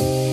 you